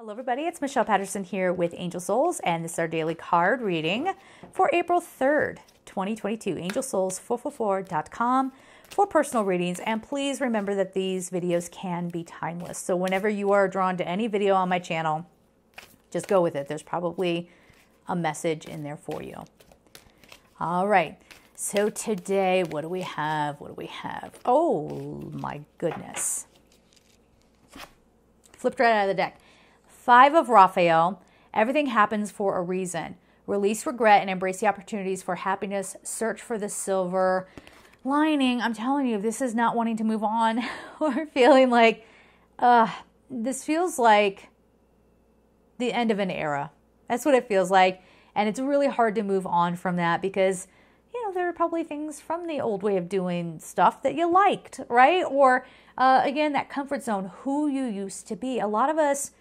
Hello, everybody. It's Michelle Patterson here with Angel Souls, and this is our daily card reading for April 3rd, 2022. AngelSouls444.com for personal readings. And please remember that these videos can be timeless. So, whenever you are drawn to any video on my channel, just go with it. There's probably a message in there for you. All right. So, today, what do we have? What do we have? Oh, my goodness. Flipped right out of the deck. Five of Raphael. Everything happens for a reason. Release regret and embrace the opportunities for happiness. Search for the silver lining. I'm telling you, this is not wanting to move on or feeling like, uh, this feels like the end of an era. That's what it feels like. And it's really hard to move on from that because, you know, there are probably things from the old way of doing stuff that you liked, right? Or, uh, again, that comfort zone, who you used to be. A lot of us,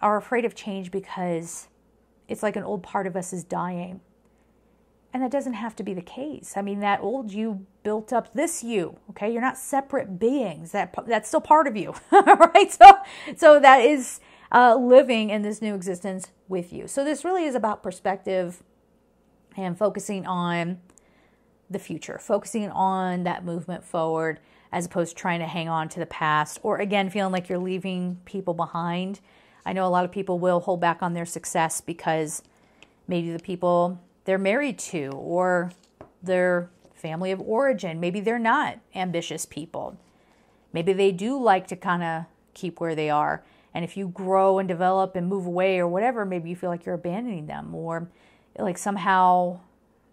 are afraid of change because it's like an old part of us is dying. And that doesn't have to be the case. I mean, that old you built up this you. Okay, you're not separate beings. That that's still part of you, right? So, so that is uh, living in this new existence with you. So this really is about perspective and focusing on the future, focusing on that movement forward, as opposed to trying to hang on to the past, or again feeling like you're leaving people behind I know a lot of people will hold back on their success because maybe the people they're married to or their family of origin, maybe they're not ambitious people. Maybe they do like to kind of keep where they are. And if you grow and develop and move away or whatever, maybe you feel like you're abandoning them or like somehow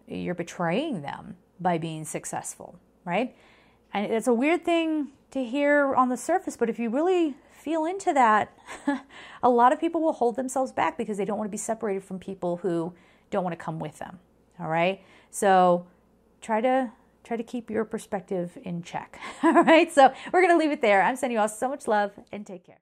you're betraying them by being successful, right? And it's a weird thing to hear on the surface, but if you really feel into that, a lot of people will hold themselves back because they don't want to be separated from people who don't want to come with them. All right? So try to try to keep your perspective in check. All right? So we're going to leave it there. I'm sending you all so much love and take care.